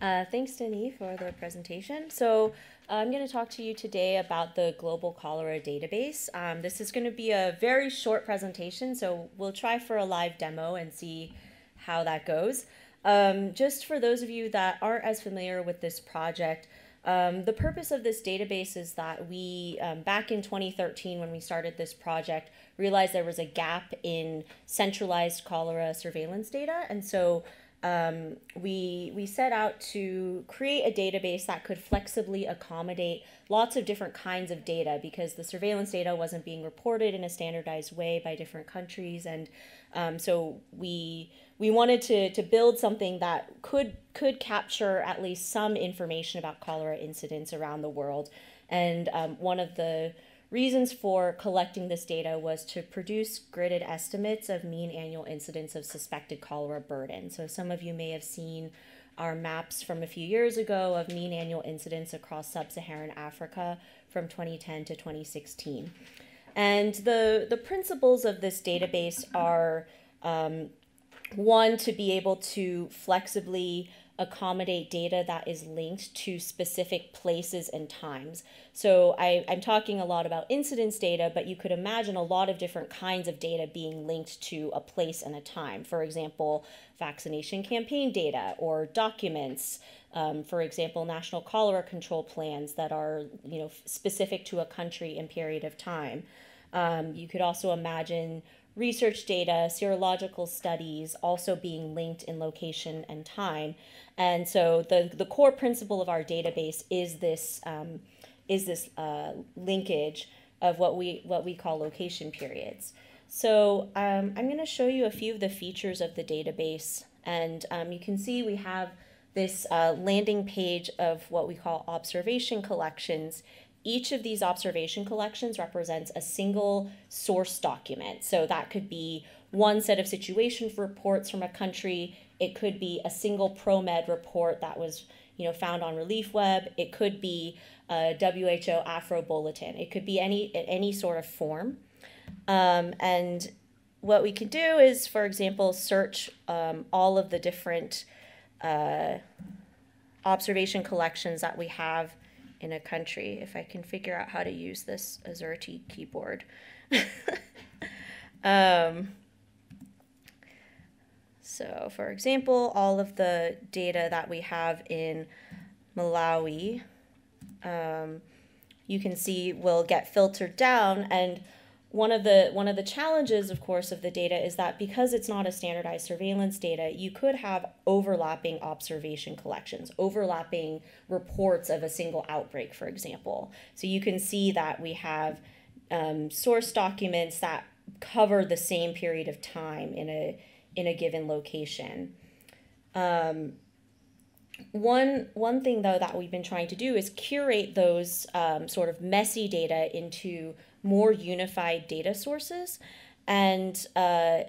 Uh, thanks, Denis, for the presentation. So I'm going to talk to you today about the Global Cholera Database. Um, this is going to be a very short presentation, so we'll try for a live demo and see how that goes. Um, just for those of you that aren't as familiar with this project, um, the purpose of this database is that we, um, back in 2013, when we started this project, realized there was a gap in centralized cholera surveillance data. And so um, we, we set out to create a database that could flexibly accommodate lots of different kinds of data because the surveillance data wasn't being reported in a standardized way by different countries. And um, so we, we wanted to, to build something that could, could capture at least some information about cholera incidents around the world. And um, one of the Reasons for collecting this data was to produce gridded estimates of mean annual incidence of suspected cholera burden. So some of you may have seen our maps from a few years ago of mean annual incidence across sub-Saharan Africa from 2010 to 2016. And the, the principles of this database are um, one, to be able to flexibly accommodate data that is linked to specific places and times. So I, am talking a lot about incidence data, but you could imagine a lot of different kinds of data being linked to a place and a time. For example, vaccination campaign data or documents. Um, for example, national cholera control plans that are you know specific to a country and period of time. Um, you could also imagine research data, serological studies also being linked in location and time. And so the, the core principle of our database is this, um, is this uh, linkage of what we, what we call location periods. So um, I'm going to show you a few of the features of the database. And um, you can see we have this uh, landing page of what we call observation collections each of these observation collections represents a single source document. So that could be one set of situation reports from a country. It could be a single ProMed report that was you know found on ReliefWeb. It could be a WHO Afro bulletin. It could be any any sort of form. Um, and what we can do is, for example, search um, all of the different uh, observation collections that we have in a country if I can figure out how to use this Azerty keyboard. um, so for example, all of the data that we have in Malawi, um, you can see will get filtered down and one of the one of the challenges of course of the data is that because it's not a standardized surveillance data you could have overlapping observation collections overlapping reports of a single outbreak for example. So you can see that we have um, source documents that cover the same period of time in a in a given location. Um, one one thing though that we've been trying to do is curate those um, sort of messy data into more unified data sources. And uh,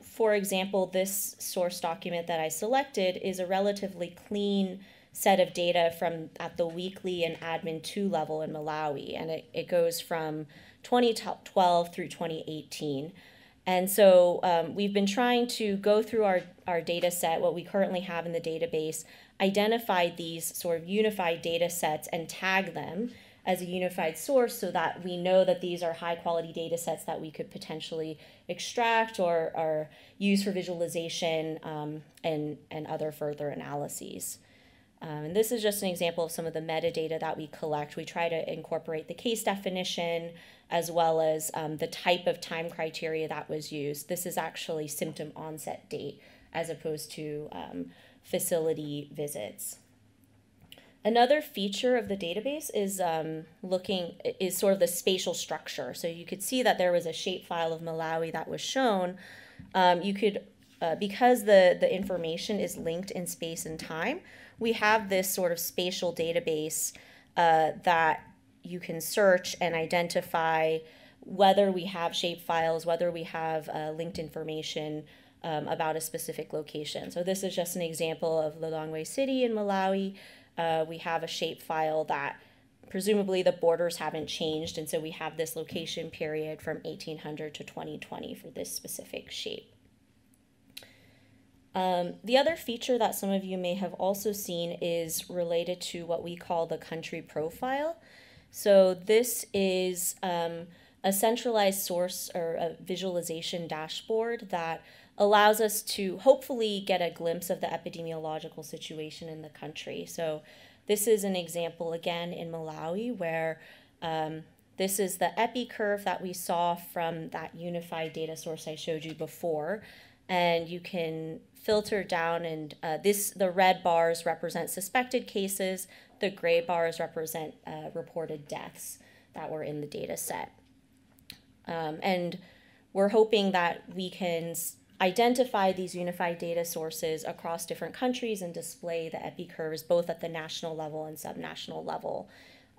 for example, this source document that I selected is a relatively clean set of data from at the weekly and admin 2 level in Malawi. And it, it goes from 2012 through 2018. And so um, we've been trying to go through our, our data set, what we currently have in the database, identify these sort of unified data sets and tag them as a unified source so that we know that these are high quality data sets that we could potentially extract or, or use for visualization um, and, and other further analyses. Um, and this is just an example of some of the metadata that we collect. We try to incorporate the case definition as well as um, the type of time criteria that was used. This is actually symptom onset date as opposed to um, facility visits. Another feature of the database is um, looking is sort of the spatial structure. So you could see that there was a shapefile of Malawi that was shown. Um, you could, uh, because the, the information is linked in space and time, we have this sort of spatial database uh, that you can search and identify whether we have shapefiles, whether we have uh, linked information um, about a specific location. So this is just an example of Lilongwe City in Malawi uh, we have a shape file that presumably the borders haven't changed, and so we have this location period from 1800 to 2020 for this specific shape. Um, the other feature that some of you may have also seen is related to what we call the country profile. So this is um, a centralized source or a visualization dashboard that allows us to hopefully get a glimpse of the epidemiological situation in the country. So this is an example again in Malawi where um, this is the epi curve that we saw from that unified data source I showed you before. And you can filter down and uh, this the red bars represent suspected cases, the gray bars represent uh, reported deaths that were in the data set. Um, and we're hoping that we can identify these unified data sources across different countries and display the epi curves both at the national level and subnational level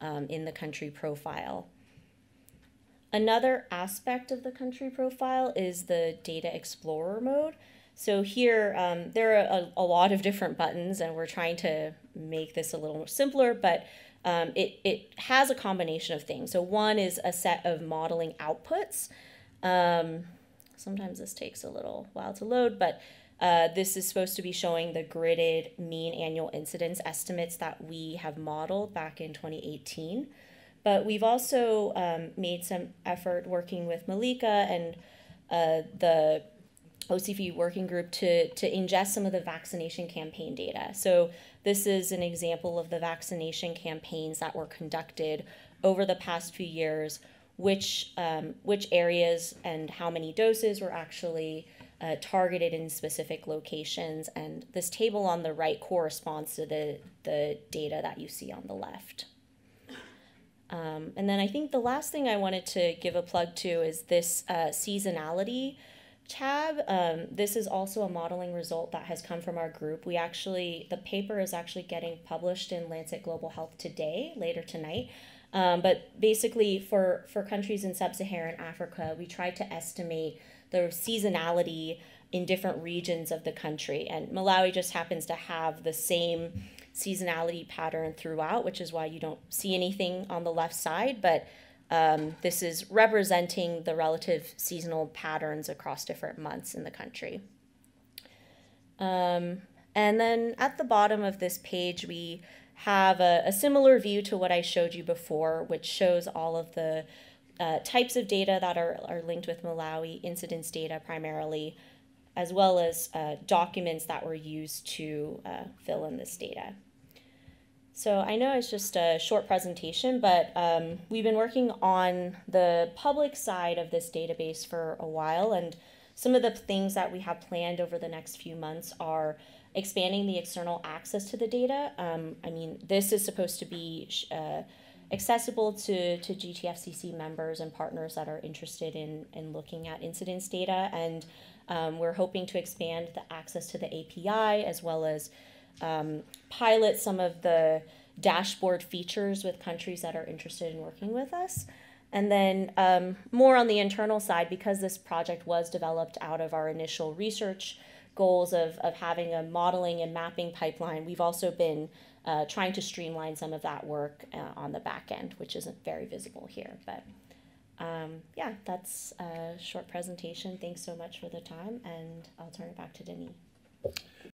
um, in the country profile. Another aspect of the country profile is the data explorer mode. So here, um, there are a, a, lot of different buttons and we're trying to make this a little simpler, but um, it, it has a combination of things. So one is a set of modeling outputs. Um, sometimes this takes a little while to load, but uh, this is supposed to be showing the gridded mean annual incidence estimates that we have modeled back in 2018. But we've also um, made some effort working with Malika and uh, the OCV working group to, to ingest some of the vaccination campaign data. So this is an example of the vaccination campaigns that were conducted over the past few years, which, um, which areas and how many doses were actually uh, targeted in specific locations. And this table on the right corresponds to the, the data that you see on the left. Um, and then I think the last thing I wanted to give a plug to is this uh, seasonality tab. Um, this is also a modeling result that has come from our group. We actually, the paper is actually getting published in Lancet Global Health today, later tonight. Um, but basically, for, for countries in sub Saharan Africa, we tried to estimate the seasonality in different regions of the country. And Malawi just happens to have the same seasonality pattern throughout, which is why you don't see anything on the left side. But um, this is representing the relative seasonal patterns across different months in the country. Um, and then at the bottom of this page, we have a, a, similar view to what I showed you before, which shows all of the uh, types of data that are, are linked with Malawi, incidence data primarily, as well as uh, documents that were used to uh, fill in this data. So I know it's just a short presentation, but um, we've been working on the public side of this database for a while, and some of the things that we have planned over the next few months are expanding the external access to the data. Um, I mean, this is supposed to be uh, accessible to, to GTFCC members and partners that are interested in, in looking at incidence data, and um, we're hoping to expand the access to the API as well as um, pilot some of the dashboard features with countries that are interested in working with us. And then um, more on the internal side, because this project was developed out of our initial research goals of, of having a modeling and mapping pipeline, we've also been uh, trying to streamline some of that work uh, on the back end, which isn't very visible here. But um, yeah, that's a short presentation. Thanks so much for the time, and I'll turn it back to Denis.